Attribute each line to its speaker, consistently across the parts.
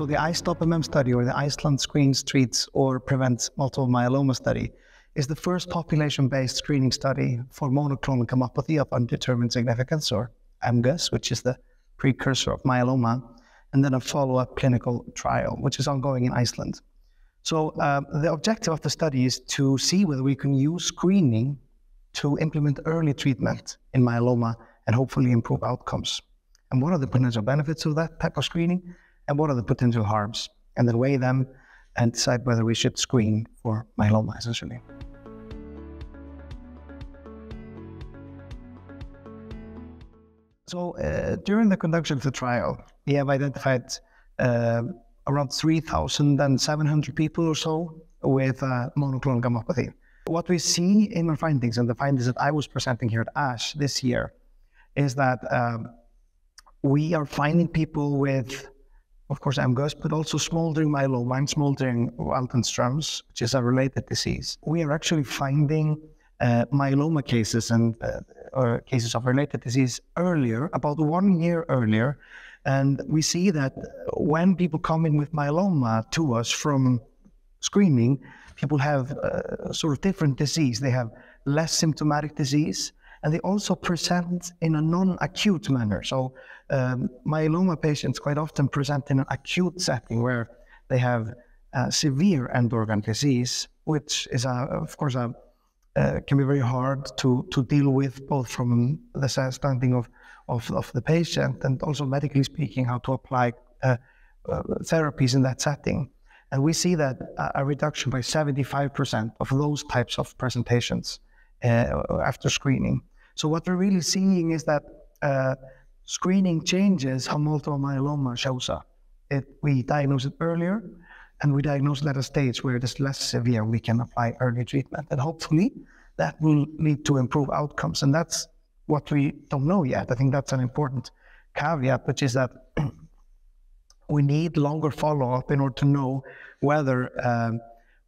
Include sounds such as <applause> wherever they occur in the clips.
Speaker 1: So the iStop-MM study or the Iceland Screens, Treats, or Prevents Multiple Myeloma study is the first population-based screening study for monoclonal gammopathy of undetermined significance, or MGUS, which is the precursor of myeloma, and then a follow-up clinical trial, which is ongoing in Iceland. So uh, the objective of the study is to see whether we can use screening to implement early treatment in myeloma and hopefully improve outcomes. And what are the potential benefits of that type of screening? And what are the potential harms, and then weigh them and decide whether we should screen for myeloma, essentially. So uh, during the conduction of the trial, we have identified uh, around 3,700 people or so with uh, monoclonal gammopathy. What we see in our findings, and the findings that I was presenting here at ASH this year, is that um, we are finding people with of course, MGUS, but also smoldering myeloma and smoldering Waldenström's, which is a related disease. We are actually finding uh, myeloma cases and uh, or cases of related disease earlier, about one year earlier. And we see that when people come in with myeloma to us from screening, people have uh, sort of different disease. They have less symptomatic disease, and they also present in a non-acute manner. So um, myeloma patients quite often present in an acute setting where they have severe end organ disease, which is, a, of course, a, uh, can be very hard to, to deal with, both from the standing of, of, of the patient and also medically speaking, how to apply uh, uh, therapies in that setting. And we see that a reduction by 75% of those types of presentations uh, after screening. So what we're really seeing is that uh, screening changes how multiple myeloma shows up. It, we diagnose it earlier, and we diagnose it at a stage where it is less severe. We can apply early treatment, and hopefully that will lead to improved outcomes. And that's what we don't know yet. I think that's an important caveat, which is that <clears throat> we need longer follow-up in order to know whether um,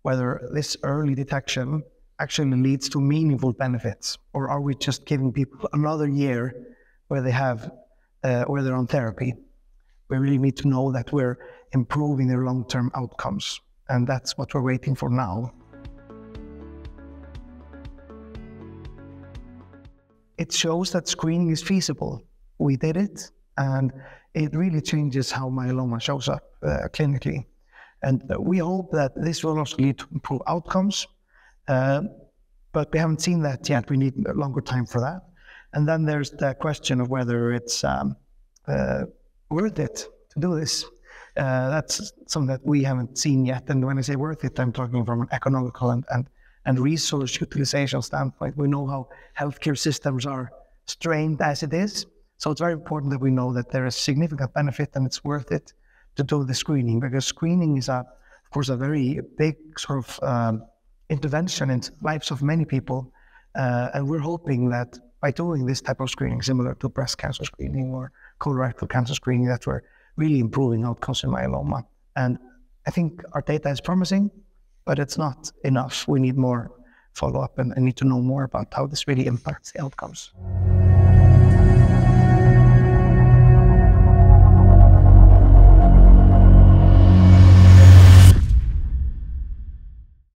Speaker 1: whether this early detection actually leads to meaningful benefits, or are we just giving people another year where they have uh, where they're on therapy? We really need to know that we're improving their long-term outcomes, and that's what we're waiting for now. It shows that screening is feasible. We did it, and it really changes how myeloma shows up uh, clinically. And we hope that this will also lead to improved outcomes uh, but we haven't seen that yet. We need a longer time for that. And then there's the question of whether it's um, uh, worth it to do this. Uh, that's something that we haven't seen yet. And when I say worth it, I'm talking from an economical and, and, and resource utilization standpoint. We know how healthcare systems are strained as it is. So it's very important that we know that there is significant benefit and it's worth it to do the screening because screening is, a, of course, a very big sort of um, intervention in lives of many people. Uh, and we're hoping that by doing this type of screening, similar to breast cancer screening or colorectal cancer screening, that we're really improving outcomes in myeloma. And I think our data is promising, but it's not enough. We need more follow up and, and need to know more about how this really impacts the outcomes.